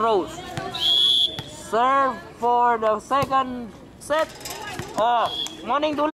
Rose. Serve for the second set. Oh, morning Dula.